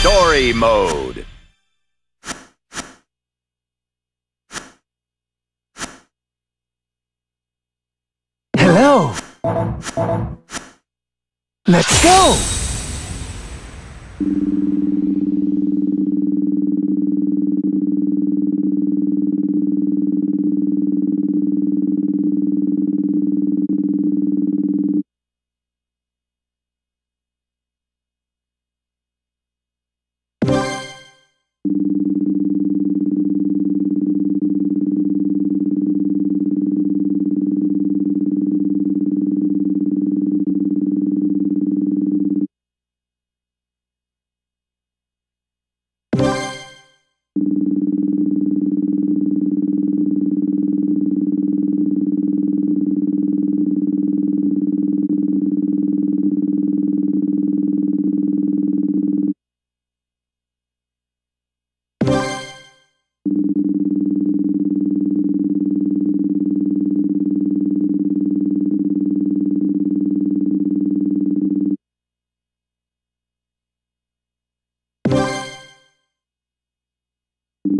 Story Mode. Hello. Let's go.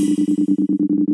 うん。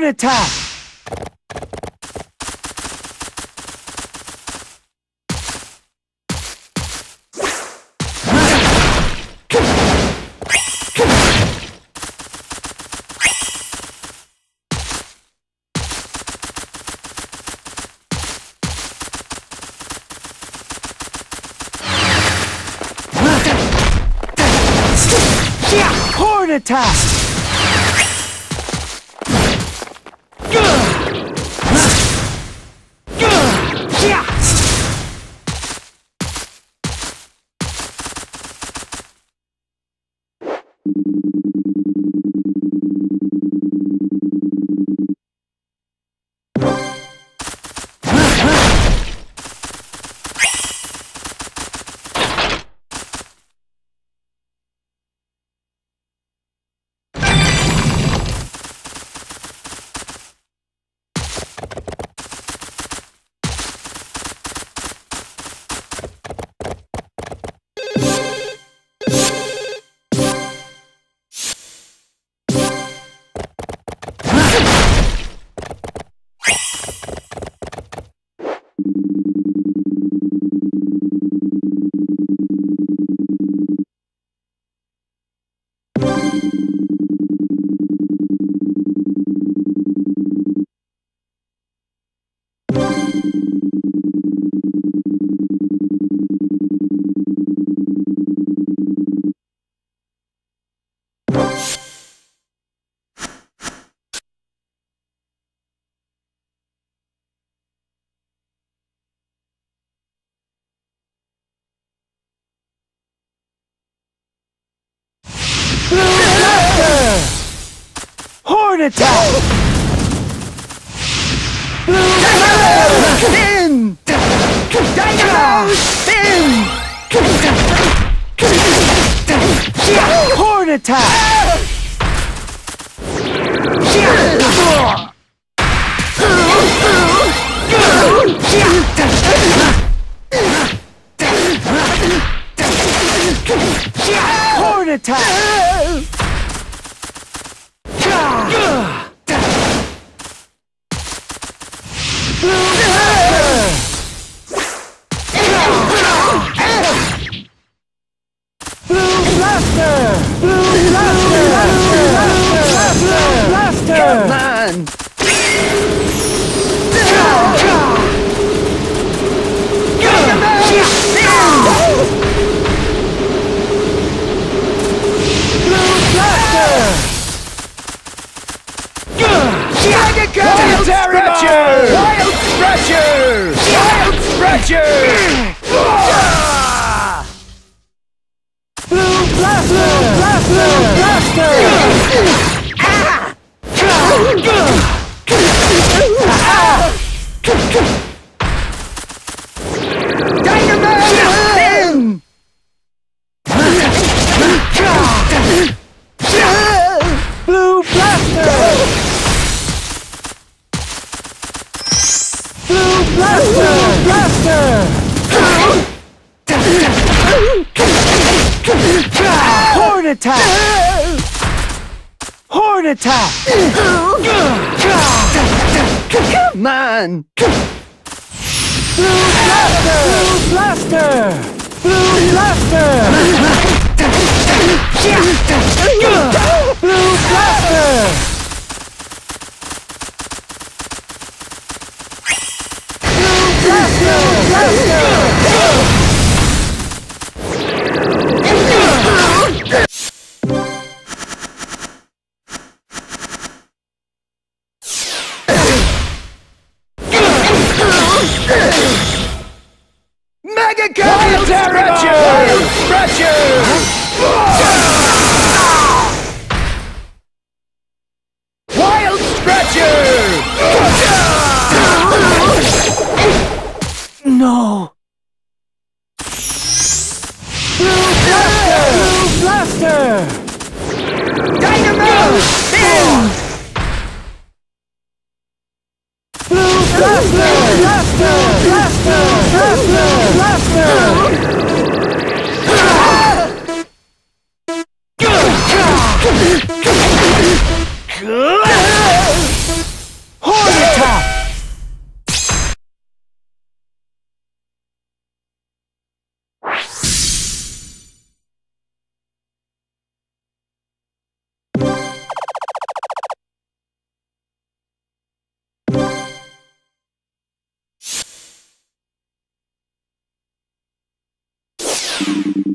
pirate attack! Horn attack! うん。Horn attack! Blue Blaster! Spin! Dynamo! Spin! Horn attack! Horn attack! Wild Scratcher! Wild Scratcher! Wild Scratcher! Blue Blaster! Blue Blaster! Dynamo! Spin! Blue Blaster! Blue Blaster! Blaster! Horn attack! Horn attack! Come on! Blue Blaster! Blue Blaster! Blue Blaster! Blue Blaster! Wild Scratcher! Wild Scratcher! Wild! No! Blue Blaster! Blue Blaster! you